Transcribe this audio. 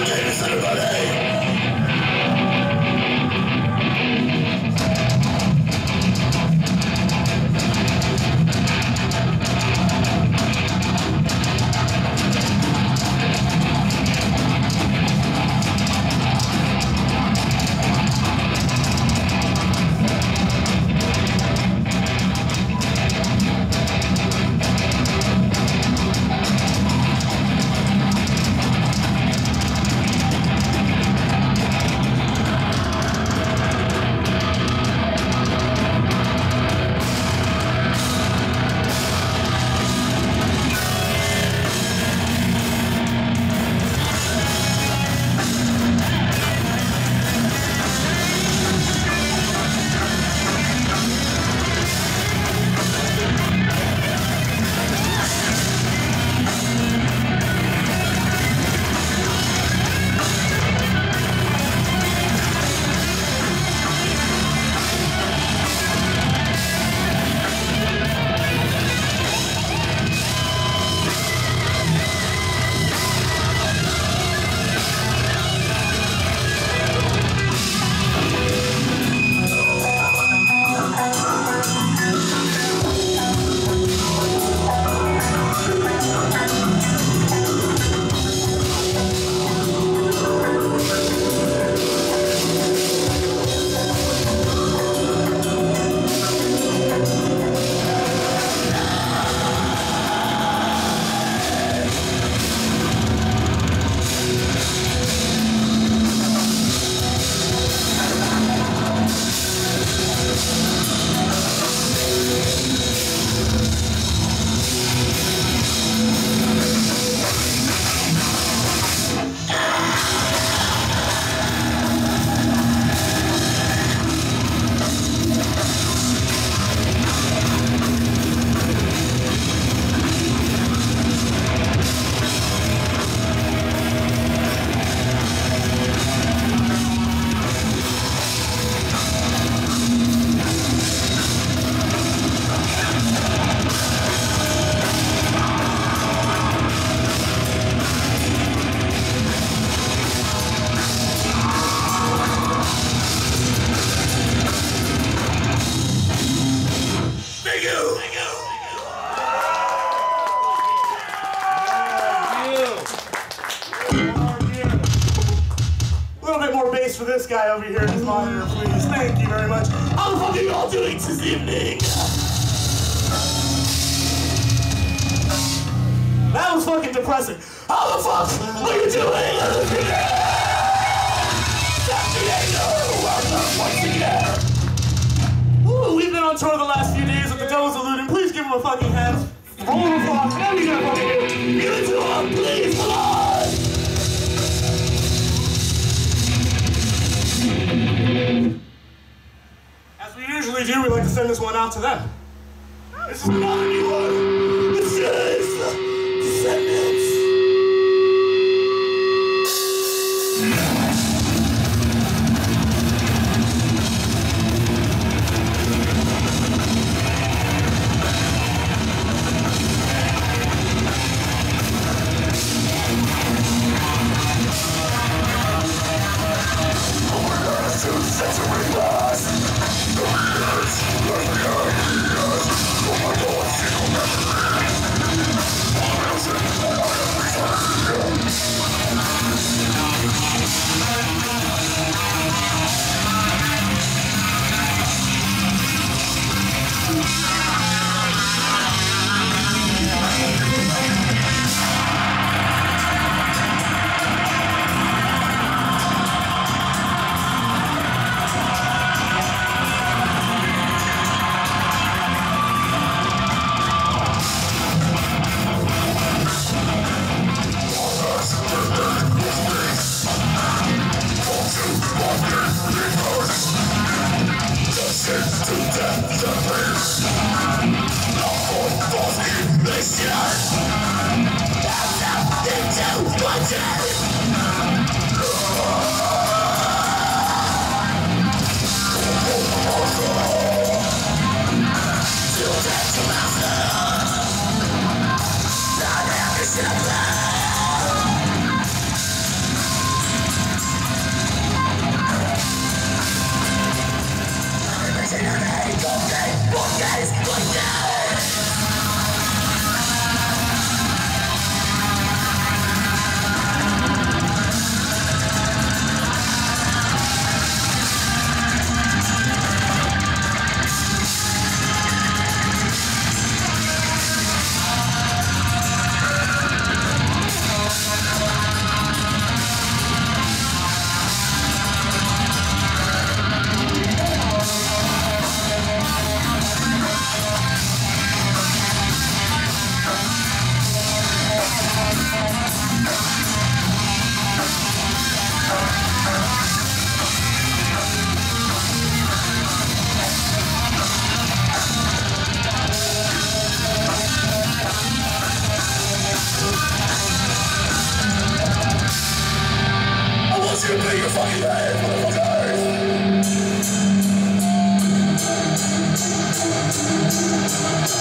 I'll tell about that. For this guy over here in his monitor, please. Thank you very much. How the fuck are you all doing this evening? That was fucking depressing. How the fuck are you doing? Ooh, we've been on tour the last few days with the Devil's Eluding. Please give him a fucking hand. Roll of applause. Whatever you fucking do. Give it to him, please. Come on. As we like to send this one out to them. This is not anyone. This is down. So strong